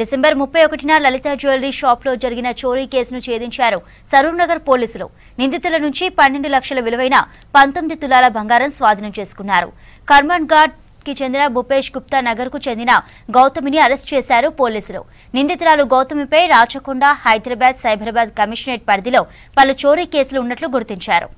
December ముప్పై ఒకటిన లలిత jewellery షాప్లో జరిగిన చోరీ కేసును ఛేదించారు సరూర్నగర్ పోలీసులు. నిందితుల నుంచి పన్నెండు లక్షల విలువైన పంతొమ్మిది తులాల బంగారం స్వాధీనం చేసుకున్నారు. కర్మన్ ఘాట్కి చెందిన భూపేష్ గుప్తా నగర్కు చెందిన గౌతమిని అరెస్ట్ చేశారు పోలీసులు. నిందితురాలు గౌతమిపై రాచకొండ హైదరాబాద్ సైబరాబాద్ కమిషనరేట్ పరిధిలో పలు చోరీ కేసులు ఉన్నట్లు గుర్తించారు.